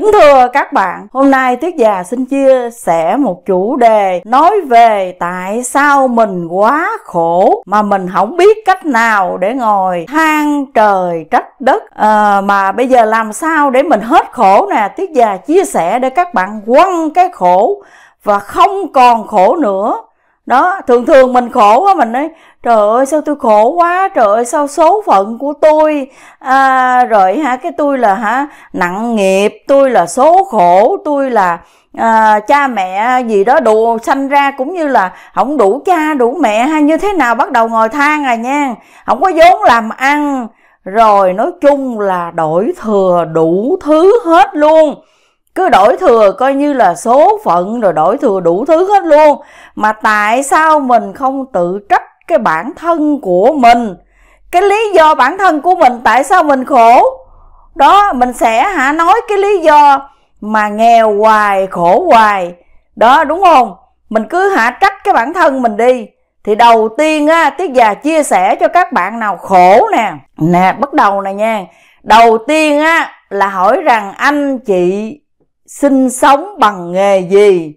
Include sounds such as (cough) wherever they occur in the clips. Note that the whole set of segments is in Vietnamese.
Kính thưa các bạn, hôm nay Tuyết Già xin chia sẻ một chủ đề nói về tại sao mình quá khổ mà mình không biết cách nào để ngồi than trời trách đất. À, mà bây giờ làm sao để mình hết khổ nè? Tuyết Già chia sẻ để các bạn quăng cái khổ và không còn khổ nữa đó thường thường mình khổ quá mình nói trời ơi sao tôi khổ quá trời ơi sao số phận của tôi à, rồi hả? Cái tôi là hả? Nặng nghiệp tôi là số khổ tôi là à, cha mẹ gì đó đủ sanh ra cũng như là không đủ cha đủ mẹ hay như thế nào bắt đầu ngồi than à nha. Không có vốn làm ăn. Rồi nói chung là đổi thừa đủ thứ hết luôn cứ đổi thừa, coi như là số phận rồi đổi thừa đủ thứ hết luôn. Mà tại sao mình không tự trách cái bản thân của mình? Cái lý do bản thân của mình tại sao mình khổ? Đó, mình sẽ hả nói cái lý do mà nghèo hoài, khổ hoài. Đó, đúng không? Mình cứ hả trách cái bản thân mình đi. Thì đầu tiên á, tiết già chia sẻ cho các bạn nào khổ nè. Nè, bắt đầu nè nha. Đầu tiên á, là hỏi rằng anh chị sinh sống bằng nghề gì?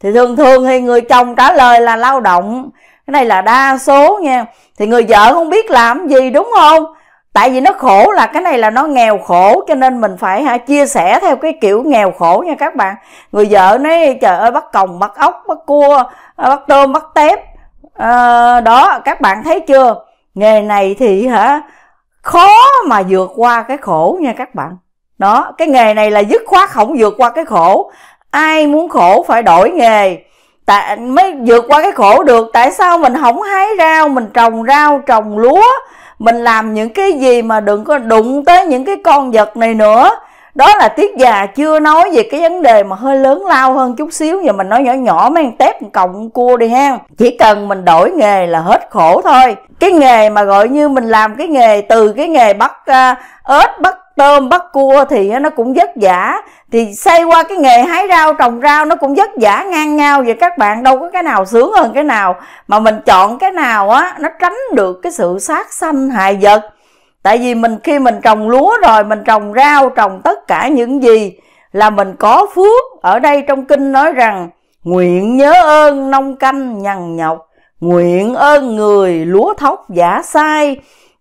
Thì thường thường thì người chồng trả lời là lao động. Cái này là đa số nha. Thì người vợ không biết làm gì đúng không? Tại vì nó khổ là cái này là nó nghèo khổ cho nên mình phải ha, chia sẻ theo cái kiểu nghèo khổ nha các bạn. Người vợ nói trời ơi bắt còng bắt ốc bắt cua à, bắt tôm bắt tép. À, đó các bạn thấy chưa? Nghề này thì hả khó mà vượt qua cái khổ nha các bạn đó cái nghề này là dứt khoát không vượt qua cái khổ. Ai muốn khổ phải đổi nghề. Tại mới vượt qua cái khổ được. Tại sao mình không hái rau mình trồng rau trồng lúa? Mình làm những cái gì mà đừng có đụng tới những cái con vật này nữa. Đó là tiết già chưa nói về cái vấn đề mà hơi lớn lao hơn chút xíu. Giờ mình nói nhỏ nhỏ mấy tép cộng cua đi ha. Chỉ cần mình đổi nghề là hết khổ thôi. Cái nghề mà gọi như mình làm cái nghề từ cái nghề bắt uh, ếch bắt tôm bắt cua thì nó cũng vất vả. Thì xây qua cái nghề hái rau, trồng rau nó cũng vất vả, ngang nhau. Vậy các bạn đâu có cái nào sướng hơn cái nào mà mình chọn cái nào á, nó tránh được cái sự sát sanh hại vật. Tại vì mình khi mình trồng lúa rồi, mình trồng rau, trồng tất cả những gì là mình có phước. Ở đây trong kinh nói rằng, nguyện nhớ ơn nông canh, nhằn nhọc. Nguyện ơn người lúa thóc giả sai.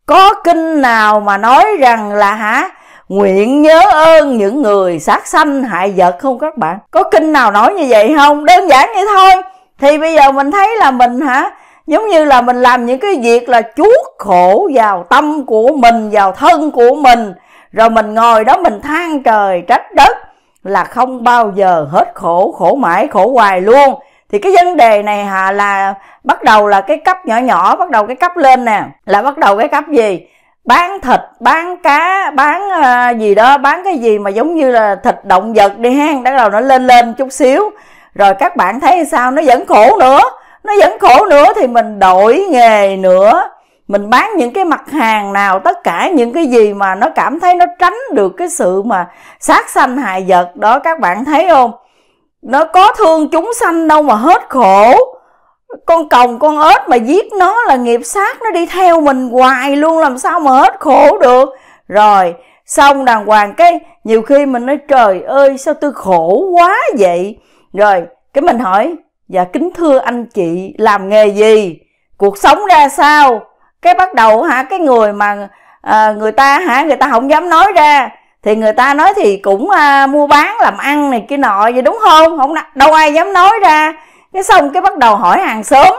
Có kinh nào mà nói rằng là hả? Nguyện nhớ ơn những người sát sanh hại vật không các bạn? Có kinh nào nói như vậy không? Đơn giản vậy thôi. Thì bây giờ mình thấy là mình hả? Giống như là mình làm những cái việc là chuốt khổ vào tâm của mình, vào thân của mình. Rồi mình ngồi đó mình than trời trách đất là không bao giờ hết khổ khổ mãi, khổ hoài luôn. Thì cái vấn đề này hà là bắt đầu là cái cấp nhỏ nhỏ, bắt đầu cái cấp lên nè. Là bắt đầu cái cấp gì? Bán thịt bán cá bán uh, gì đó bán cái gì mà giống như là thịt động vật đi ha bắt đầu nó lên lên chút xíu. Rồi các bạn thấy sao? Nó vẫn khổ nữa. Nó vẫn khổ nữa thì mình đổi nghề nữa. Mình bán những cái mặt hàng nào tất cả những cái gì mà nó cảm thấy nó tránh được cái sự mà sát sanh hại vật đó các bạn thấy không? Nó có thương chúng sanh đâu mà hết khổ con còng con ếch mà giết nó là nghiệp sát nó đi theo mình hoài luôn làm sao mà hết khổ được? Rồi xong đàng hoàng cái nhiều khi mình nói trời ơi sao tôi khổ quá vậy? Rồi cái mình hỏi dạ kính thưa anh chị làm nghề gì? Cuộc sống ra sao? Cái bắt đầu hả cái người mà à, người ta hả người ta không dám nói ra. Thì người ta nói thì cũng à, mua bán làm ăn này kia nọ vậy đúng không? Không đâu ai dám nói ra cái xong cái bắt đầu hỏi hàng xóm.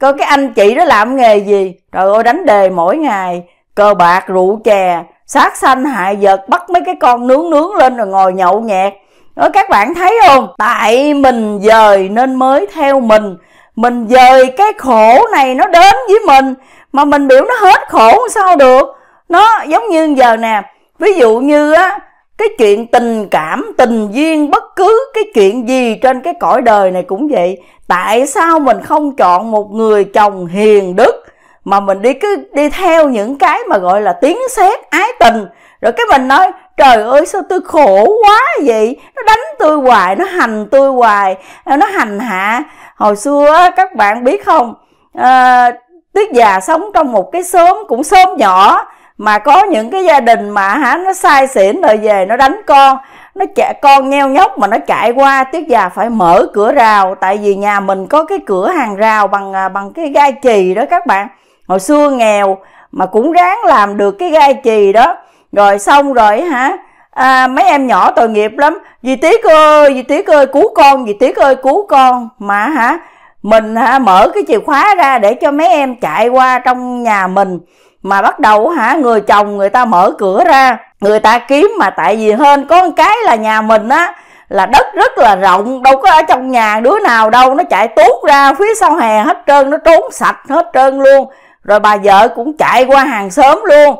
Coi cái anh chị đó làm nghề gì? Trời ơi, đánh đề mỗi ngày. Cờ bạc, rượu chè, sát sanh, hại vật, bắt mấy cái con nướng nướng lên rồi ngồi nhậu nhẹt. Đó các bạn thấy không? Tại mình dời nên mới theo mình. Mình dời cái khổ này nó đến với mình, mà mình biểu nó hết khổ sao được? Nó giống như giờ nè, ví dụ như á cái chuyện tình cảm tình duyên bất cứ cái chuyện gì trên cái cõi đời này cũng vậy. Tại sao mình không chọn một người chồng hiền đức mà mình đi cứ đi theo những cái mà gọi là tiếng sét ái tình? Rồi cái mình nói trời ơi sao tôi khổ quá vậy? Nó đánh tôi hoài nó hành tôi hoài nó hành hạ. Hồi xưa các bạn biết không? À, tuyết già sống trong một cái xóm cũng xóm nhỏ mà có những cái gia đình mà hả nó sai xỉn rồi về nó đánh con nó chạy con nheo nhóc mà nó chạy qua tiết già phải mở cửa rào. Tại vì nhà mình có cái cửa hàng rào bằng à, bằng cái gai chì đó các bạn. Hồi xưa nghèo mà cũng ráng làm được cái gai chì đó. Rồi xong rồi hả à, mấy em nhỏ tội nghiệp lắm. Dì tiếc ơi dì tiếc ơi cứu con dì tiếc ơi cứu con. Mà hả mình hả mở cái chìa khóa ra để cho mấy em chạy qua trong nhà mình mà bắt đầu hả người chồng người ta mở cửa ra người ta kiếm mà tại vì hơn có một cái là nhà mình á là đất rất là rộng đâu có ở trong nhà đứa nào đâu nó chạy tuốt ra phía sau hè hết trơn nó trốn sạch hết trơn luôn. Rồi bà vợ cũng chạy qua hàng xóm luôn.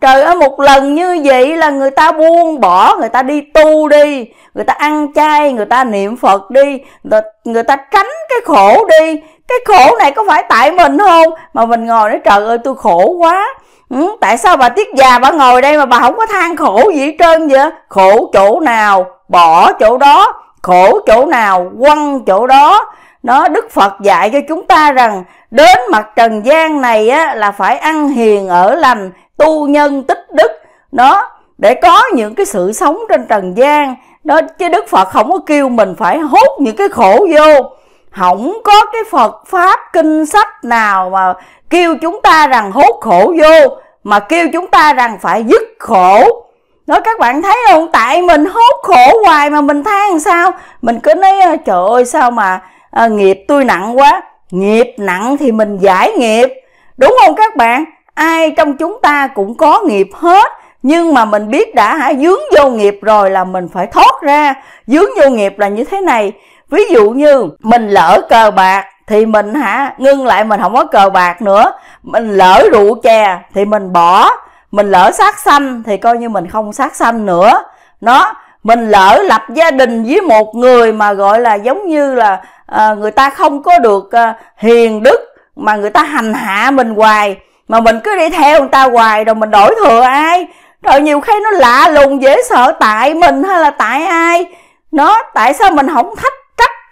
Trời ơi một lần như vậy là người ta buông bỏ người ta đi tu đi người ta ăn chay người ta niệm phật đi người, người ta tránh cái khổ đi cái khổ này có phải tại mình không? Mà mình ngồi nói trời ơi tôi khổ quá. Ừ, tại sao bà tiết già bà ngồi đây mà bà không có than khổ gì hết trơn vậy? Khổ chỗ nào bỏ chỗ đó. Khổ chỗ nào quăng chỗ đó. Nó đức phật dạy cho chúng ta rằng đến mặt trần gian này á, là phải ăn hiền ở lành tu nhân tích đức. Đó để có những cái sự sống trên trần gian đó chứ đức phật không có kêu mình phải hút những cái khổ vô không có cái phật pháp kinh sách nào mà kêu chúng ta rằng hốt khổ vô mà kêu chúng ta rằng phải dứt khổ. Đó các bạn thấy không? Tại mình hốt khổ hoài mà mình than sao? Mình cứ nói ờ, trời ơi sao mà à, nghiệp tôi nặng quá. Nghiệp nặng thì mình giải nghiệp. Đúng không các bạn? Ai trong chúng ta cũng có nghiệp hết nhưng mà mình biết đã hả? Dướng vô nghiệp rồi là mình phải thoát ra. Dướng vô nghiệp là như thế này ví dụ như mình lỡ cờ bạc thì mình hả ngưng lại mình không có cờ bạc nữa. Mình lỡ rượu chè thì mình bỏ. Mình lỡ sát sanh thì coi như mình không sát sanh nữa. Nó mình lỡ lập gia đình với một người mà gọi là giống như là à, người ta không có được à, hiền đức mà người ta hành hạ mình hoài. Mà mình cứ đi theo người ta hoài rồi mình đổi thừa ai? Rồi nhiều khi nó lạ lùng dễ sợ tại mình hay là tại ai? Nó tại sao mình không thách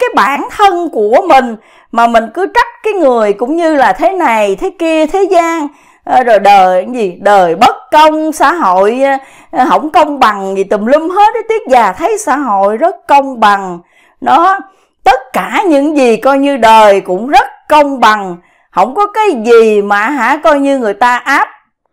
cái bản thân của mình mà mình cứ trách cái người cũng như là thế này thế kia thế gian. À, rồi đời gì? Đời bất công xã hội à, à, không công bằng gì tùm lum hết cái tiết già thấy xã hội rất công bằng. Nó tất cả những gì coi như đời cũng rất công bằng. Không có cái gì mà hả coi như người ta áp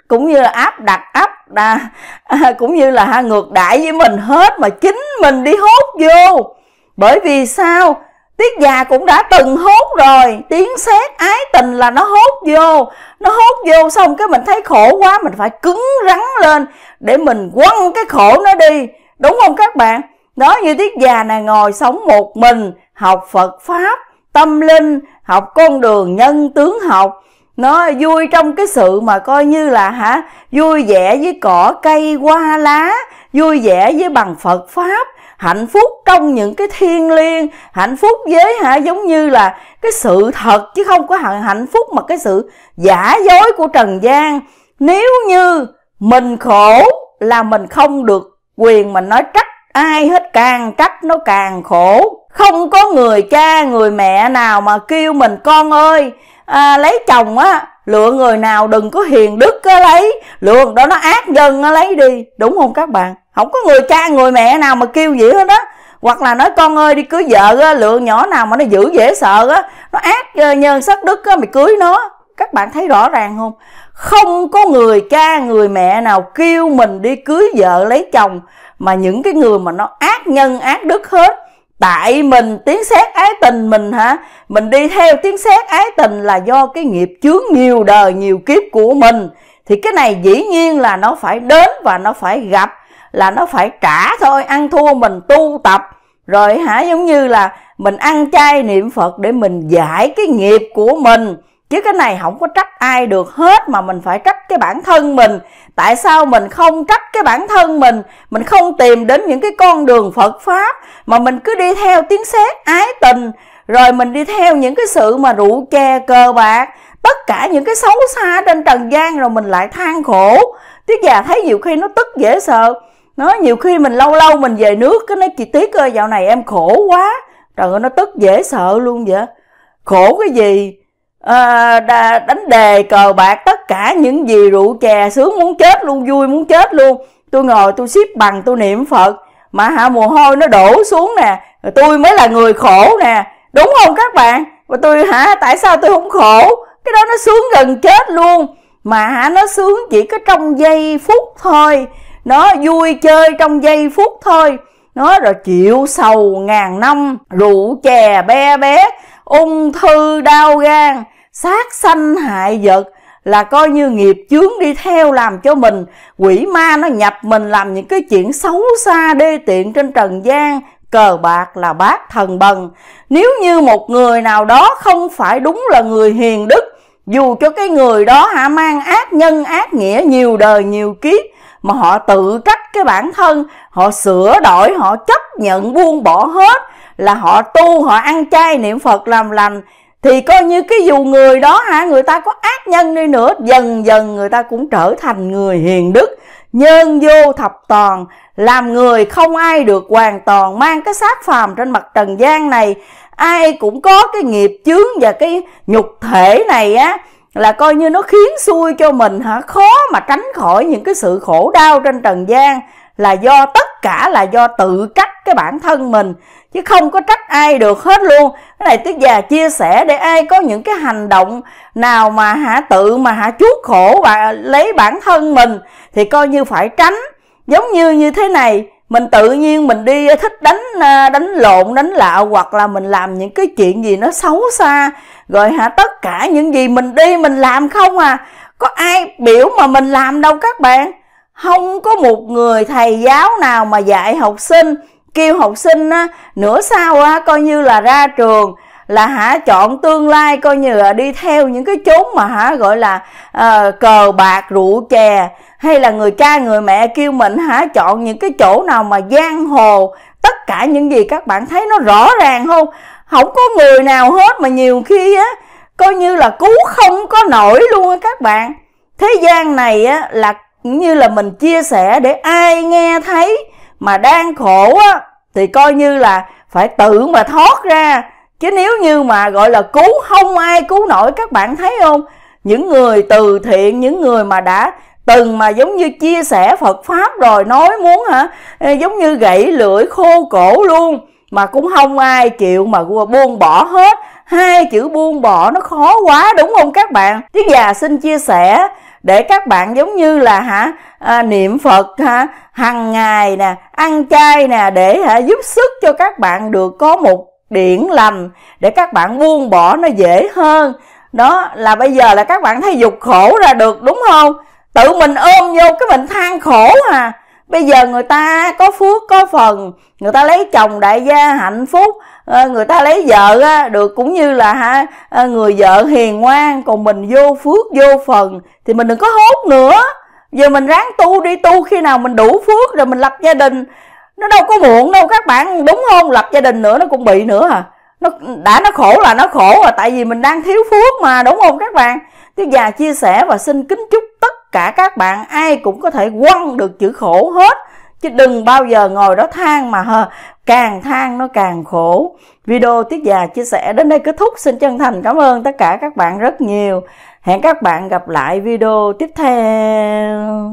cũng như là áp đặt áp đà, (laughs) à, cũng như là ha, ngược đại với mình hết mà chính mình đi hốt vô bởi vì sao? Tiết già cũng đã từng hốt rồi. Tiếng xét ái tình là nó hốt vô. Nó hốt vô xong cái mình thấy khổ quá, mình phải cứng rắn lên để mình quăng cái khổ nó đi. Đúng không các bạn? Đó, như tiết già này ngồi sống một mình, học phật pháp, tâm linh, học con đường nhân tướng học. Nó vui trong cái sự mà coi như là hả, vui vẻ với cỏ cây, hoa lá, vui vẻ với bằng phật pháp hạnh phúc trong những cái thiên liêng hạnh phúc với hả giống như là cái sự thật chứ không có hạnh phúc mà cái sự giả dối của trần gian. Nếu như mình khổ là mình không được quyền mình nói trách ai hết càng trách nó càng khổ. Không có người cha người mẹ nào mà kêu mình con ơi à, lấy chồng á lựa người nào đừng có hiền đức á lấy. Lựa đó nó ác nhân á lấy đi. Đúng không các bạn? Không có người cha, người mẹ nào mà kêu gì hết á. Hoặc là nói, con ơi, đi cưới vợ á, lựa nhỏ nào mà nó dữ dễ sợ á. Nó ác ờ, nhân sắc đức á, mày cưới nó. Các bạn thấy rõ ràng không? Không có người cha, người mẹ nào kêu mình đi cưới vợ lấy chồng mà những cái người mà nó ác nhân, ác đức hết tại mình tiếng xét ái tình mình hả? Mình đi theo tiếng xét ái tình là do cái nghiệp chướng nhiều đời, nhiều kiếp của mình. Thì cái này dĩ nhiên là nó phải đến và nó phải gặp, là nó phải trả thôi, ăn thua mình tu tập. Rồi hả, giống như là mình ăn chay niệm phật để mình giải cái nghiệp của mình chứ cái này không có trách ai được hết mà mình phải trách cái bản thân mình. Tại sao mình không trách cái bản thân mình? Mình không tìm đến những cái con đường phật pháp mà mình cứ đi theo tiếng sét ái tình, rồi mình đi theo những cái sự mà rượu chè cờ bạc. Tất cả những cái xấu xa trên trần gian rồi mình lại than khổ. Tiết già thấy nhiều khi nó tức dễ sợ. Nó nhiều khi mình lâu lâu mình về nước, cái nói, chị tiết ơi, dạo này em khổ quá. Trời ơi, nó tức dễ sợ luôn vậy. Khổ cái gì? À, đánh đề cờ bạc tất cả những gì rượu chè sướng muốn chết luôn vui muốn chết luôn. Tôi ngồi tôi xếp bằng tôi niệm phật. Mà hạ mồ hôi nó đổ xuống nè. Tôi mới là người khổ nè. Đúng không các bạn? Và tôi hả tại sao tôi không khổ? Cái đó nó sướng gần chết luôn. Mà hả nó sướng chỉ có trong giây phút thôi. Nó vui chơi trong giây phút thôi. Nó rồi chịu sầu ngàn năm rượu chè be bé ung thư đau gan, sát sanh hại vật là coi như nghiệp chướng đi theo làm cho mình. Quỷ ma nó nhập mình làm những cái chuyện xấu xa đê tiện trên trần gian, cờ bạc là bác thần bần. Nếu như một người nào đó không phải đúng là người hiền đức, dù cho cái người đó hả mang ác nhân, ác nghĩa nhiều đời, nhiều kiếp, mà họ tự trách cái bản thân, họ sửa đổi, họ chấp nhận buông bỏ hết là họ tu, họ ăn chay niệm phật làm lành, thì coi như cái dù người đó hả, người ta có ác nhân đi nữa, dần dần người ta cũng trở thành người hiền đức, nhân vô thập toàn, làm người không ai được hoàn toàn, mang cái xác phàm trên mặt trần gian này. Ai cũng có cái nghiệp chướng và cái nhục thể này á, là coi như nó khiến xui cho mình hả? Khó mà tránh khỏi những cái sự khổ đau trên trần gian là do tất cả là do tự trách cái bản thân mình, chứ không có trách ai được hết luôn. Cái này tiết già chia sẻ để ai có những cái hành động nào mà hạ tự, mà hạ chuốc khổ và lấy bản thân mình thì coi như phải tránh. Giống như như thế này, mình tự nhiên mình đi thích đánh à, đánh lộn, đánh lạo, hoặc là mình làm những cái chuyện gì nó xấu xa, rồi hả tất cả những gì mình đi mình làm không à. Có ai biểu mà mình làm đâu các bạn? Không có một người thầy giáo nào mà dạy học sinh. Kêu học sinh á, nửa sau á, coi như là ra trường là hả chọn tương lai coi như là đi theo những cái chốn mà hả gọi là uh, cờ bạc rượu chè hay là người cha người mẹ kêu mình hả chọn những cái chỗ nào mà giang hồ tất cả những gì các bạn thấy nó rõ ràng không? Không có người nào hết mà nhiều khi á coi như là cứu không có nổi luôn á các bạn. Thế gian này á là như là mình chia sẻ để ai nghe thấy mà đang khổ á, thì coi như là phải tự mà thoát ra. Chứ nếu như mà gọi là cứu không ai cứu nổi, các bạn thấy không? Những người từ thiện, những người mà đã từng mà giống như chia sẻ Phật pháp rồi, nói muốn hả? Giống như gãy lưỡi khô cổ luôn, mà cũng không ai chịu mà buông bỏ hết. Hai chữ buông bỏ nó khó quá, đúng không các bạn? Tiết già xin chia sẻ để các bạn giống như là hả à, niệm Phật hả hàng ngày nè ăn chay nè để hả giúp sức cho các bạn được có một điển lành để các bạn buông bỏ nó dễ hơn. Đó là bây giờ là các bạn thấy dục khổ ra được đúng không? Tự mình ôm vô cái mình than khổ à. Bây giờ người ta có phước có phần người ta lấy chồng đại gia hạnh phúc Ờ, người ta lấy vợ được cũng như là ha ờ, người vợ hiền ngoan còn mình vô phước vô phần thì mình đừng có hốt nữa. Giờ mình ráng tu đi tu khi nào mình đủ phước rồi mình lập gia đình. Nó đâu có muộn đâu các bạn đúng không? Lập gia đình nữa nó cũng bị nữa à. Nó đã nó khổ là nó khổ rồi tại vì mình đang thiếu phước mà đúng không các bạn? Tôi già chia sẻ và xin kính chúc tất cả các bạn ai cũng có thể quăng được chữ khổ hết. Chứ đừng bao giờ ngồi đó than mà hờ, càng than nó càng khổ. Video tiết già chia sẻ đến đây kết thúc. Xin chân thành cảm ơn tất cả các bạn rất nhiều. Hẹn các bạn gặp lại video tiếp theo.